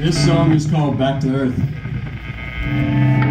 This song is called Back to Earth.